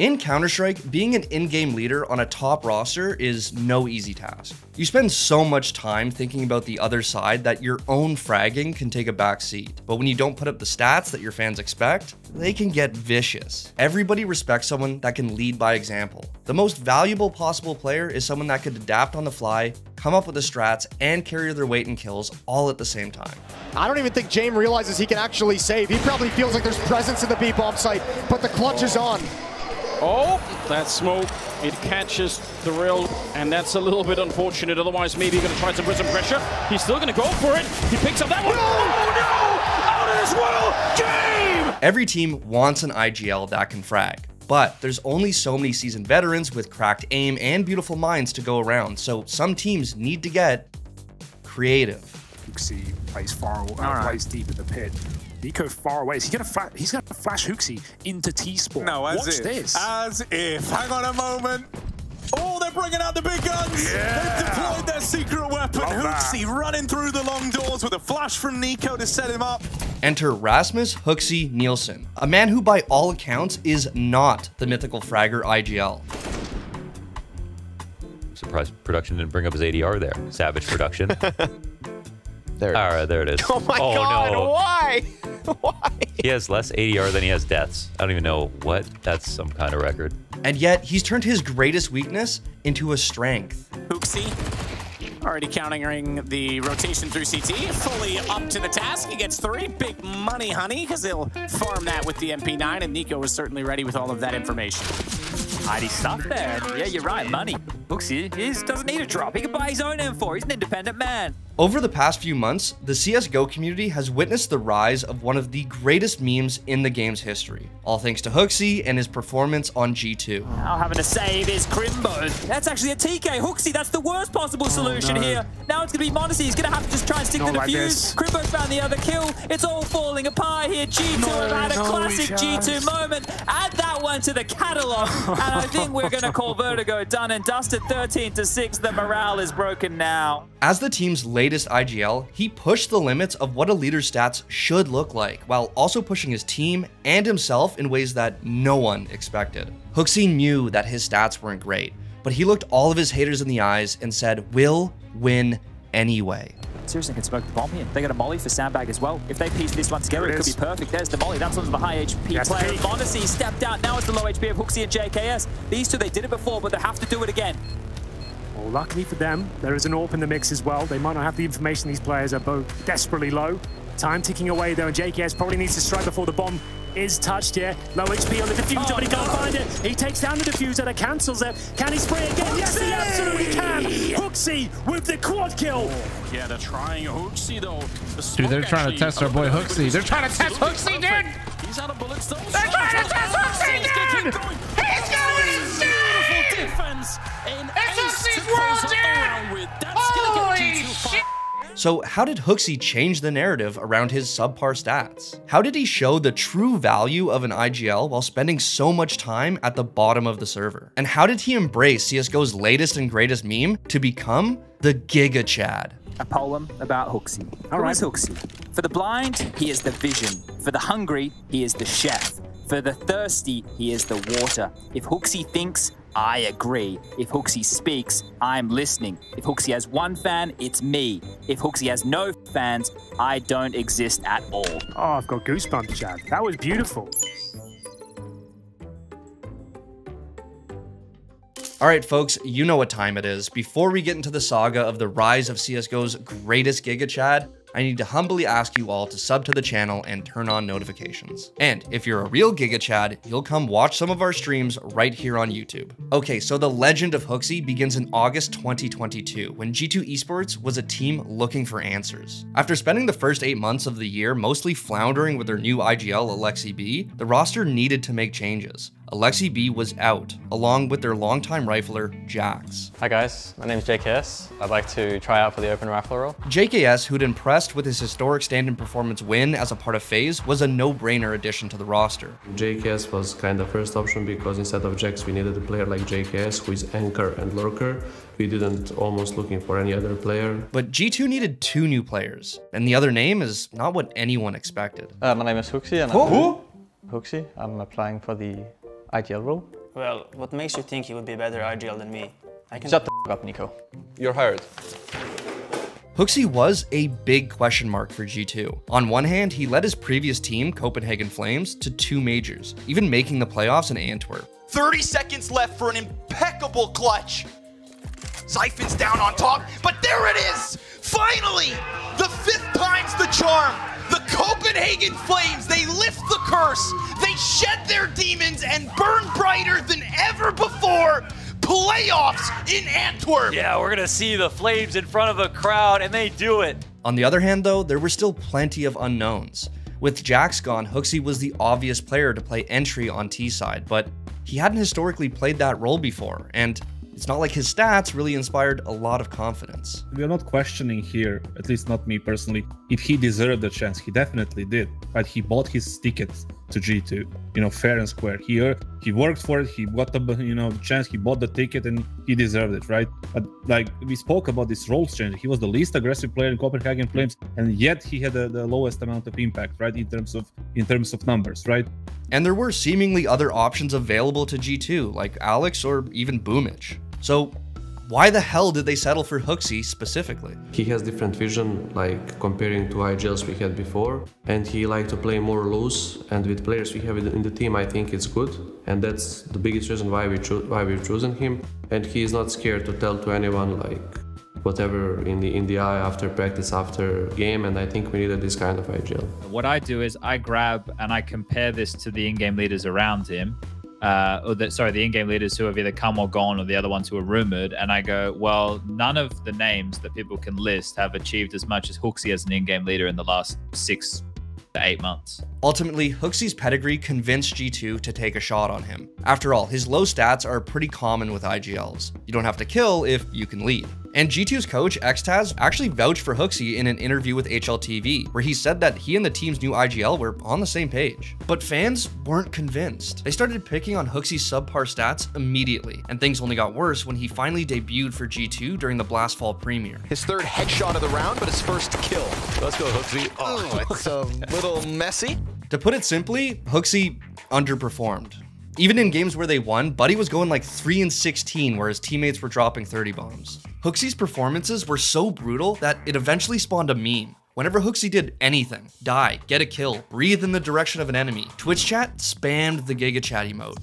In Counter-Strike, being an in-game leader on a top roster is no easy task. You spend so much time thinking about the other side that your own fragging can take a back seat. But when you don't put up the stats that your fans expect, they can get vicious. Everybody respects someone that can lead by example. The most valuable possible player is someone that could adapt on the fly, come up with the strats, and carry their weight in kills all at the same time. I don't even think James realizes he can actually save. He probably feels like there's presence in the B-bomb site, but the clutch is on. Oh, that smoke, it catches the rail, and that's a little bit unfortunate. Otherwise, maybe he's going to try to put some pressure. He's still going to go for it. He picks up that one. No! Oh, no! Out of this world! Game! Every team wants an IGL that can frag. But there's only so many seasoned veterans with cracked aim and beautiful minds to go around, so some teams need to get creative. HooXi plays far away, uh, plays deep in the pit. NiKo far away. Is he gonna he's gonna flash HooXi into T-Sport. No, as Watch if. this. As if. Hang on a moment. Oh, they're bringing out the big guns. Yeah. They've deployed their secret weapon. HooXi running through the long doors with a flash from NiKo to set him up. Enter Rasmus HooXi Nielsen, a man who by all accounts is not the mythical fragger IGL. Surprised production didn't bring up his ADR there. Savage production. there All right, there it is. Oh my oh, god, no. why? why? He has less ADR than he has deaths. I don't even know what. That's some kind of record. And yet, he's turned his greatest weakness into a strength. HooXi already countering the rotation through CT, fully up to the task. He gets three. Big money, honey, because he'll farm that with the MP9, and NiKo was certainly ready with all of that information. Mighty stuff there. Yeah, you're right, money. HooXi he doesn't need a drop. He can buy his own M4. He's an independent man. Over the past few months, the CSGO community has witnessed the rise of one of the greatest memes in the game's history, all thanks to HooXi and his performance on G2. Now having to save is Krimbo. That's actually a TK. HooXi, that's the worst possible oh, solution oh, no. here. Now it's going to be m0NESY. He's going to have to just try and stick Not to the like fuse. this. Krimbo found the other kill. It's all falling apart here. G2 No, have had a no classic. G2 moment. Add that one to the catalog. and I think we're going to call Vertigo done and dusted 13 to 6. The morale is broken now. As the team's latest IGL, he pushed the limits of what a leader's stats should look like, while also pushing his team and himself in ways that no one expected. HooXi knew that his stats weren't great, but he looked all of his haters in the eyes and said, we'll win anyway. Seriously can smoke the bomb here. They got a molly for Sandbag as well. If they piece this one together, it, it could be perfect. There's the molly. That's one of the high HP Yes, player. Pete. m0NESY stepped out. Now it's the low HP of HooXi and JKS. These two, they did it before, but they have to do it again. Well, luckily for them, there is an AWP in the mix as well. They might not have the information these players are both desperately low. Time ticking away though, and JKS probably needs to strike before the bomb is touched here. Low HP on the diffuser, Oh, but he can't no. find it. He takes down the diffuser that cancels it. Can he spray again? Yes, he absolutely can. HooXi with the quad kill. Yeah, they're trying HooXi though. The Dude, they're trying to test our boy HooXi. They're trying to test HooXi, dude! He's out of bullets though. They're trying to test HooXi, dude! He's going insane! Defense. And It's ace to close world, up dude! around with. That's gonna get Holy G2 shit! So, how did HooXi change the narrative around his subpar stats? How did he show the true value of an IGL while spending so much time at the bottom of the server? And how did he embrace CSGO's latest and greatest meme to become the Giga Chad? A poem about HooXi. Who right. is HooXi? For the blind, he is the vision. For the hungry, he is the chef. For the thirsty, he is the water. If HooXi thinks, I agree. If HooXi speaks, I'm listening. If HooXi has one fan, it's me. If HooXi has no fans, I don't exist at all. Oh, I've got goosebumps, Chad. That was beautiful. All right, folks, you know what time it is. Before we get into the saga of the rise of CSGO's greatest Giga Chad, I need to humbly ask you all to sub to the channel and turn on notifications. And if you're a real Giga Chad, you'll come watch some of our streams right here on YouTube. Okay, so the legend of HooXi begins in August 2022 when G2 Esports was a team looking for answers. After spending the first eight months of the year mostly floundering with their new IGL Aleksib, the roster needed to make changes. Aleksib was out, along with their longtime rifler, JaCkz. Hi guys, my name is JKS. I'd like to try out for the open rifler role. JKS, who'd impressed with his historic stand-in performance win as a part of FaZe, was a no-brainer addition to the roster. JKS was kind of first option because instead of JaCkz we needed a player like JKS who is anchor and lurker. We didn't almost looking for any other player. But G2 needed two new players, and the other name is not what anyone expected. Uh, my name is HooXi and Who? I'm HooXi. I'm applying for the IGL role. Well, what makes you think he would be better IGL than me? I can Shut the f up, NiKo. You're hired. HooXi was a big question mark for G2. On one hand, he led his previous team, Copenhagen Flames, to two majors, even making the playoffs in Antwerp. 30 seconds left for an impeccable clutch. Zyphon's down on top, but there it is! Finally! The fifth time's the charm! The Copenhagen Flames, they lift the curse! They shed their demons and burn brighter than ever before! Playoffs in Antwerp! Yeah, we're gonna see the Flames in front of a crowd, and they do it. On the other hand, though, there were still plenty of unknowns. With JaCkz gone, HooXi was the obvious player to play entry on T side, but he hadn't historically played that role before, and it's not like his stats really inspired a lot of confidence. We are not questioning here, at least not me personally, if he deserved the chance. He definitely did, but he bought his ticket to G2, you know, fair and square. He he worked for it. He got the you know chance. He bought the ticket and he deserved it, right? But like we spoke about this role change, he was the least aggressive player in Copenhagen Flames, and yet he had the, the lowest amount of impact, right, in terms of in terms of numbers, right? And there were seemingly other options available to G2, like Alex or even Boomich. So why the hell did they settle for HooXi specifically? He has different vision, like comparing to IGLs we had before, and he like to play more loose. And with players we have in the team, I think it's good, and that's the biggest reason why we cho- why we've chosen him. And he is not scared to tell to anyone like whatever in the in the eye after practice after game and i think we needed this kind of igl what i do is i grab and i compare this to the in-game leaders around him uh, or the, sorry, the in-game leaders who have either come or gone, or the other ones who are rumored. And I go, well, none of the names that people can list have achieved as much as HooXi as an in-game leader in the last six to eight months. Ultimately, HooXi's pedigree convinced G2 to take a shot on him. After all, his low stats are pretty common with IGLs. You don't have to kill if you can lead. And G2's coach, XTQZZZ, actually vouched for HooXi in an interview with HLTV, where he said that he and the team's new IGL were on the same page. But fans weren't convinced. They started picking on HooXi's subpar stats immediately, and things only got worse when he finally debuted for G2 during the BLAST Fall Premier. His third headshot of the round, but his first kill. Let's go, HooXi. Oh, it's a little messy. To put it simply, HooXi underperformed. Even in games where they won, Buddy was going like 3 and 16 where his teammates were dropping 30 bombs. HooXi's performances were so brutal that it eventually spawned a meme. Whenever HooXi did anything, die, get a kill, breathe in the direction of an enemy, Twitch chat spammed the Giga Chad emote.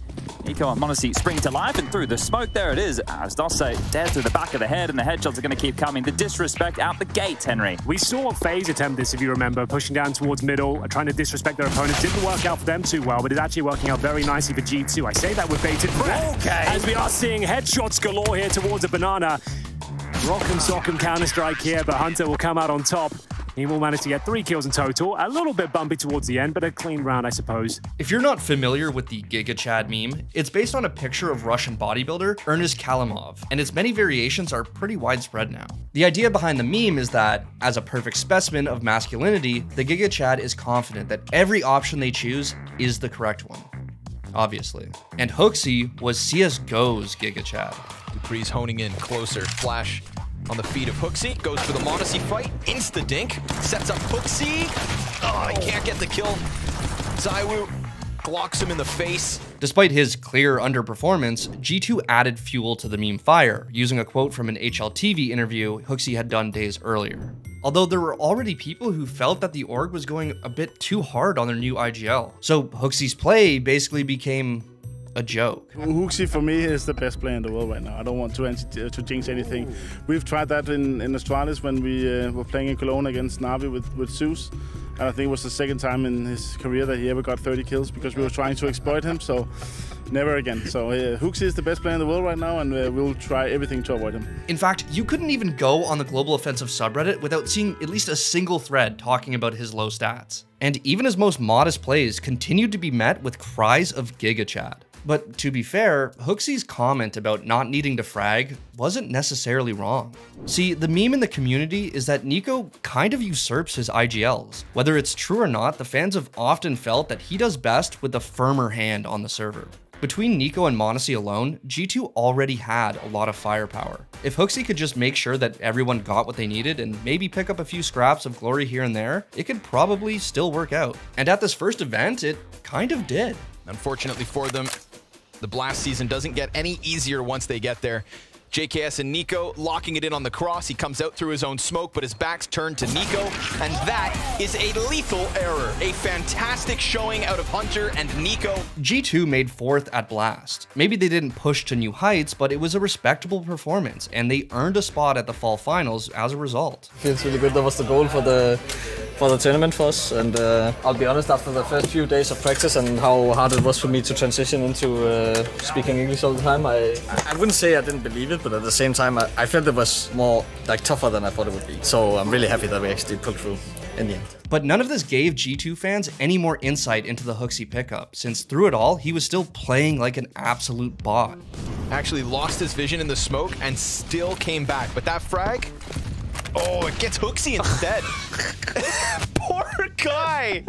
NiKo and m0NESY spring to life and through the smoke, there it is. As Dosse dead through the back of the head and the headshots are going to keep coming. The disrespect out the gate, Henry. We saw FaZe attempt this, if you remember, pushing down towards middle, uh, trying to disrespect their opponents. Didn't work out for them too well, but it's actually working out very nicely for G2. I say that with bated breath. Okay. As we are seeing headshots galore here towards a banana. rock Rock'em sock'em Counter-Strike here, but Hunter will come out on top. He will manage to get three kills in total. A little bit bumpy towards the end, but a clean round, I suppose. If you're not familiar with the Giga Chad meme, it's based on a picture of Russian bodybuilder Ernest Khalimov, and its many variations are pretty widespread now. The idea behind the meme is that, as a perfect specimen of masculinity, the Giga Chad is confident that every option they choose is the correct one. Obviously. And HooXi was CSGO's Giga Chad. dupreeh's honing in closer. Flash on the feet of HooXi. Goes for the m0NESY fight. Insta dink. Sets up HooXi. Oh, he can't get the kill. ZywOo glocks him in the face. Despite his clear underperformance, G2 added fuel to the meme fire, using a quote from an HLTV interview HooXi had done days earlier. Although there were already people who felt that the org was going a bit too hard on their new IGL. So HooXi's play basically became a joke. HooXi for me is the best player in the world right now. I don't want to anti- to jinx anything. We've tried that in, in Astralis when we uh, were playing in Cologne against Navi with, with Zeus. And I think it was the second time in his career that he ever got 30 kills because we were trying to exploit him. So never again. So uh, HooXi is the best player in the world right now, and uh, we'll try everything to avoid him. In fact, you couldn't even go on the Global Offensive subreddit without seeing at least a single thread talking about his low stats. And even his most modest plays continued to be met with cries of Giga Chad. But to be fair, HooXi's comment about not needing to frag wasn't necessarily wrong. See, the meme in the community is that NiKo kind of usurps his IGLs. Whether it's true or not, the fans have often felt that he does best with a firmer hand on the server. Between NiKo and m0NESY alone, G2 already had a lot of firepower. If HooXi could just make sure that everyone got what they needed and maybe pick up a few scraps of glory here and there, it could probably still work out. And at this first event, it kind of did. Unfortunately for them, The Blast season doesn't get any easier once they get there. JKS and NiKo locking it in on the cross. He comes out through his own smoke, but his back's turned to NiKo, and that is a lethal error. A fantastic showing out of Hunter and NiKo. G2 made fourth at Blast. Maybe they didn't push to new heights, but it was a respectable performance, and they earned a spot at the fall finals as a result. Feels really good. That was the goal for the for the tournament for us, and uh, I'll be honest, after the first few days of practice and how hard it was for me to transition into uh, speaking English all the time, I I wouldn't say I didn't believe it, but at the same time, I, I felt it was more like tougher than I thought it would be. So I'm really happy that we actually pulled through in the end. But none of this gave G2 fans any more insight into the HooXi pickup, since through it all, he was still playing like an absolute bot. Actually lost his vision in the smoke and still came back, but that frag, oh, it gets HooXi instead. Poor guy.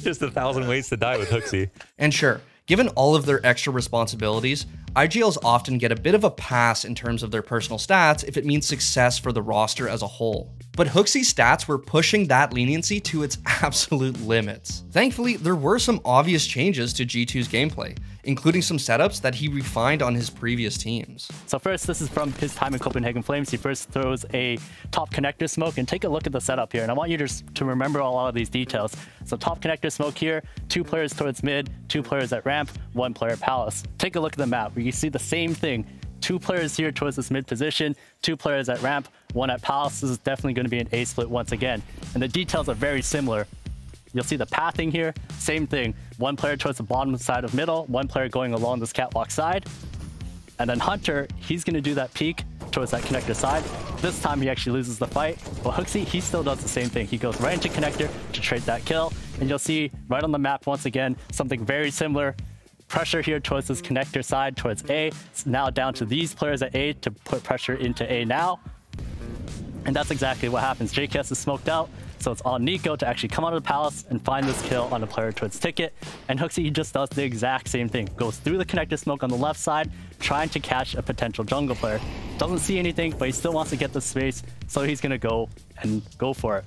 Just a thousand ways to die with HooXi. And sure, given all of their extra responsibilities, IGLs often get a bit of a pass in terms of their personal stats if it means success for the roster as a whole. But HooXi's stats were pushing that leniency to its absolute limits. Thankfully, there were some obvious changes to G2's gameplay, including some setups that he refined on his previous teams. So first, this is from his time in Copenhagen Flames. He first throws a top connector smoke, and take a look at the setup here. And I want you just to remember all of these details. So top connector smoke here, two players towards mid, two players at ramp, one player palace. Take a look at the map where you see the same thing. Two players here towards this mid position, two players at ramp, one at palace. This is definitely going to be an A split once again. And the details are very similar. You'll see the pathing here, same thing. One player towards the bottom side of middle, one player going along this catwalk side. And then Hunter, he's going to do that peek towards that connector side. This time he actually loses the fight, but HooXi, he still does the same thing. He goes right into connector to trade that kill, and you'll see right on the map once again, something very similar. Pressure here towards this connector side, towards A. It's now down to these players at A to put pressure into A now. And that's exactly what happens. JKS is smoked out, so it's on NiKo to actually come out of the palace and find this kill on a player towards Ticket. And HooXi he just does the exact same thing. Goes through the connector smoke on the left side, trying to catch a potential jungle player. Doesn't see anything, but he still wants to get the space, so he's gonna go and go for it.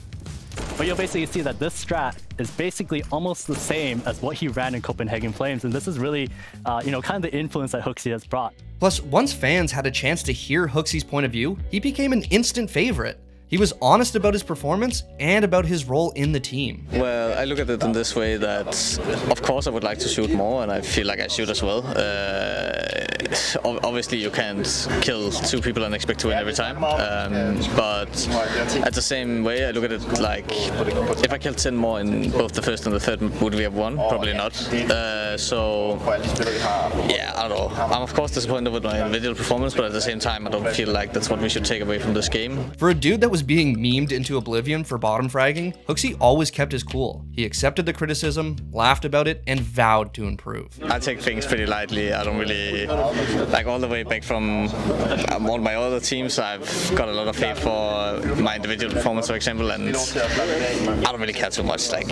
But you'll basically see that this strat is basically almost the same as what he ran in Copenhagen Flames, and this is really, uh, you know, kind of the influence that HooXi has brought. Plus, once fans had a chance to hear HooXi's point of view, he became an instant favorite. He was honest about his performance and about his role in the team. Well, I look at it in this way that, of course, I would like to shoot more, and I feel like I shoot as well. Uh, obviously, you can't kill two people and expect to win every time. Um, but at the same way, I look at it like if I killed 10 more in both the first and the third, would we have won? Probably not. Uh, so, yeah, I don't know. I'm, of course, disappointed with my individual performance, but at the same time, I don't feel like that's what we should take away from this game. For a dude that was being memed into oblivion for bottom fragging, HooXi always kept his cool. He accepted the criticism, laughed about it, and vowed to improve. I take things pretty lightly. I don't really, like all the way back from um, all my other teams, I've got a lot of hate for my individual performance, for example, and I don't really care too much. Like,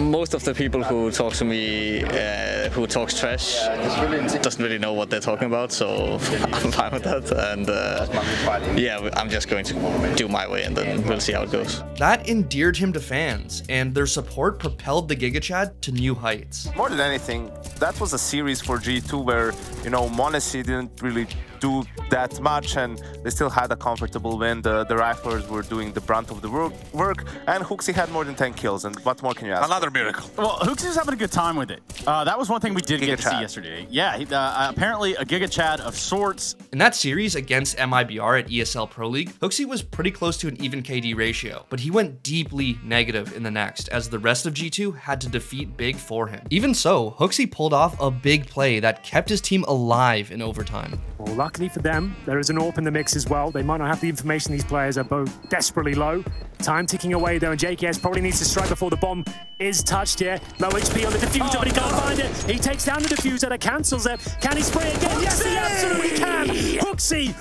most of the people who talk to me, uh, who talks trash, doesn't really know what they're talking about, so I'm fine with that. And uh, yeah, I'm just going to do my way and then we'll see how it goes. That endeared him to fans, and their support propelled the GigaChad to new heights. More than anything, that was a series for G2 where, you know, m0NESY didn't really do that much and they still had a comfortable win. The, the Riflers were doing the brunt of the work, work and HooXi had more than 10 kills. And what more can you ask? Another miracle. Well, HooXi was having a good time with it. Uh, that was one thing we did Giga get to Chad. see yesterday. Yeah, he, uh, apparently a Giga Chad of sorts. In that series against MIBR at ESL Pro League, HooXi was pretty close to an even KD ratio, but he went deeply negative in the next as the rest of G2 had to defeat Big for him. Even so, HooXi pulled off a big play that kept his team alive in overtime. Well, luckily for them, there is an AWP in the mix as well. They might not have the information these players are both desperately low. Time ticking away though, and JKS probably needs to strike before the bomb is touched here. Low HP on the diffuser, oh, but he can't no. find it. He takes down the diffuser that cancels it. Can he spray again? Yes, he absolutely can.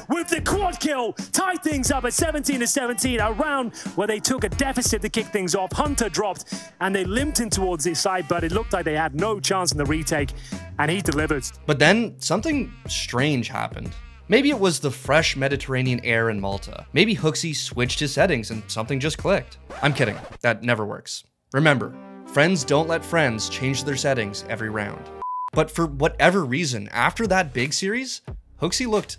With the quad kill. Tie things up at 17 to 17. A round where they took a deficit to kick things off. Hunter dropped, and they limped in towards his side, but it looked like they had no chance in the retake, and he delivered. But then something strange happened. Maybe it was the fresh Mediterranean air in Malta. Maybe HooXi switched his settings and something just clicked. I'm kidding, that never works. Remember, friends don't let friends change their settings every round. But for whatever reason, after that big series, HooXi looked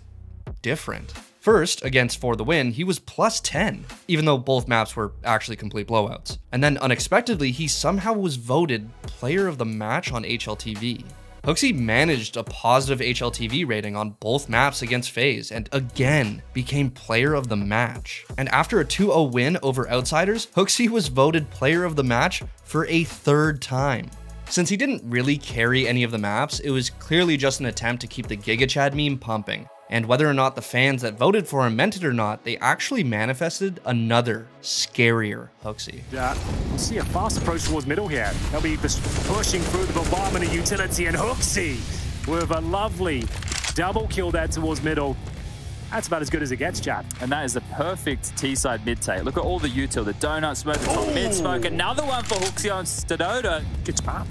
different. First, against For the Win, he was plus 10, even though both maps were actually complete blowouts. And then unexpectedly, he somehow was voted Player of the Match on HLTV. HooXi managed a positive HLTV rating on both maps against FaZe and again became player of the match. And after a 2-0 win over Outsiders, HooXi was voted player of the match for a third time. Since he didn't really carry any of the maps, it was clearly just an attempt to keep the GigaChad meme pumping. And whether or not the fans that voted for him meant it or not, they actually manifested another scarier HooXi. Yeah, we'll see a fast approach towards middle here. They'll be pushing through the bombardment of utility and HooXi with a lovely double kill there towards middle. That's about as good as it gets, Chad. And that is the perfect T-side mid-take. Look at all the util, the donut smoke, the top mid smoke, another one for HooXi on Stadoda. Good spam.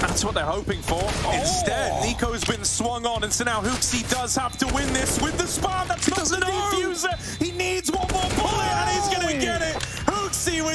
That's what they're hoping for. Instead, NiKo's been swung on, and so now HooXi does have to win this with the spam. That's not the defuser. He needs one more bullet, and he's going to get it.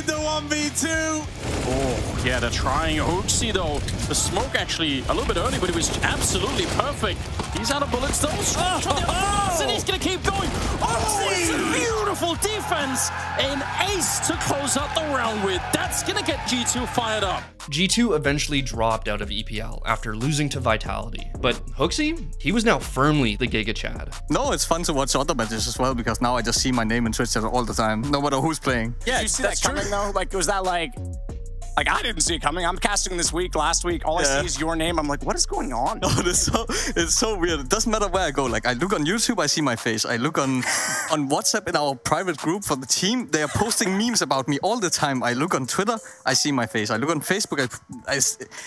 HooXi with the 1v2. Oh, yeah, they're trying HooXi, though. The smoke actually a little bit early, but it was absolutely perfect. He's out of bullets, though. Oh, oh, oh. and he's going to keep going. Oh, oh it's a beautiful defense. An ace to close out the round with. That's going to get G2 fired up. G2 eventually dropped out of EPL after losing to Vitality, but HooXi, he was now firmly the Giga Chad. No, it's fun to watch other matches as well because now I just see my name in Twitch all the time, no matter who's playing. Yeah, Did you see that coming though? Like, was that like like I didn't see it coming. I'm casting this week, last week. All yeah. I see is your name. I'm like, what is going on? Oh, it's so it's so weird. It doesn't matter where I go. Like I look on YouTube, I see my face. I look on on WhatsApp in our private group for the team. They are posting memes about me all the time. I look on Twitter, I see my face. I look on Facebook. I, I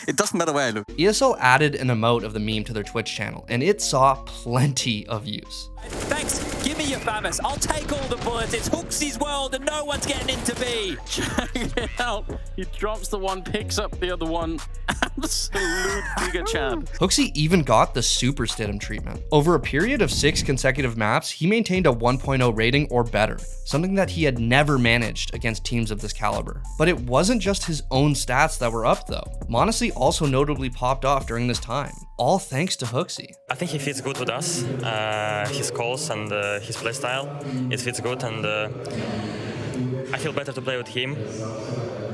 it doesn't matter where I look. ESL added an emote of the meme to their Twitch channel, and it saw plenty of views. Thanks. Give me your FAMAS. I'll take all the bullets. It's HooXi's world and no one's getting into B. Check it out. He drops the one, picks up the other one. Absolute Giga Chad. HooXi even got the Super Stidham treatment. Over a period of six consecutive maps, he maintained a 1.0 rating or better, something that he had never managed against teams of this caliber. But it wasn't just his own stats that were up though. m0NESY also notably popped off during this time all thanks to HooXi. I think he fits good with us. Uh, his calls and uh, his playstyle, it fits good, and uh, I feel better to play with him.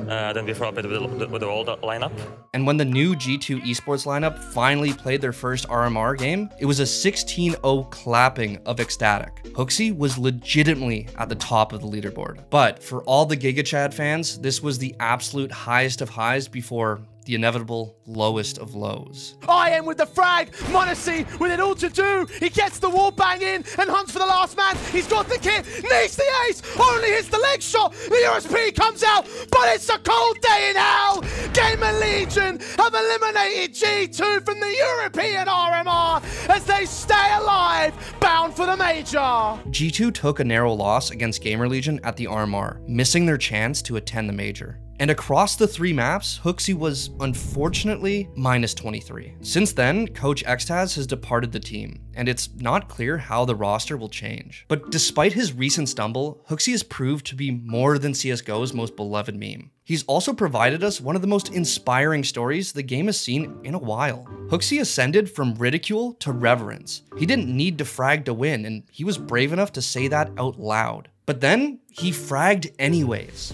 Uh, than before I played with the, with the old lineup. And when the new G2 esports lineup finally played their first RMR game, it was a 16-0 clapping of Ecstatic. HooXi was legitimately at the top of the leaderboard. But for all the GigaChad fans, this was the absolute highest of highs before the inevitable lowest of lows. IM with the frag, m0NESY with it all to do. He gets the wall bang in and hunts for the last man. He's got the kit, needs the ace, only hits the leg shot. The USP comes out, but it's a cold day in hell. GamerLegion have eliminated G2 from the European RMR as they stay alive, bound for the major. G2 took a narrow loss against GamerLegion at the RMR, missing their chance to attend the major. And across the three maps, HooXi was unfortunately minus 23. Since then, Coach XTQZZZ has departed the team, and it's not clear how the roster will change. But despite his recent stumble, HooXi has proved to be more than CSGO's most beloved meme. He's also provided us one of the most inspiring stories the game has seen in a while. HooXi ascended from ridicule to reverence. He didn't need to frag to win, and he was brave enough to say that out loud. But then, he fragged anyways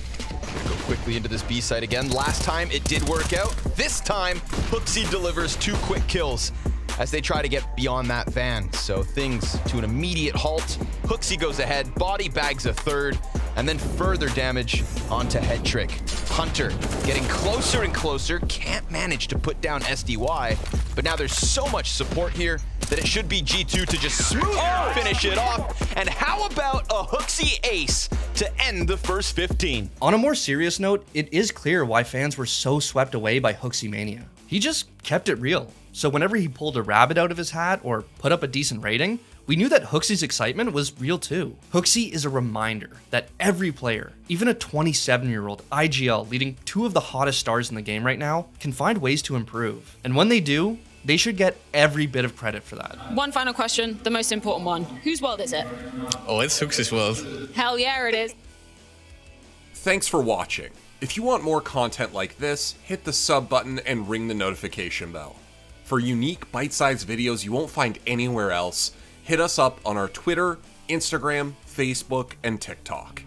quickly into this B site again. Last time it did work out. This time, HooXi delivers two quick kills as they try to get beyond that van. So things to an immediate halt. HooXi goes ahead, body bags a third, and then further damage onto headtr1ck. Hunter getting closer and closer, can't manage to put down SDY, but now there's so much support here that it should be G2 to just smooth oh! finish it off. And how about a HooXi ace to end the first 15? On a more serious note, it is clear why fans were so swept away by HooXi Mania. He just kept it real. So whenever he pulled a rabbit out of his hat or put up a decent rating, we knew that HooXi's excitement was real too. HooXi is a reminder that every player, even a 27 year old IGL leading two of the hottest stars in the game right now, can find ways to improve. And when they do, they should get every bit of credit for that. One final question, the most important one. Whose world is it? Oh, it's HooXi's world. Hell yeah, it is. Thanks for watching. If you want more content like this, hit the sub button and ring the notification bell. For unique bite-sized videos you won't find anywhere else, hit us up on our Twitter, Instagram, Facebook, and TikTok.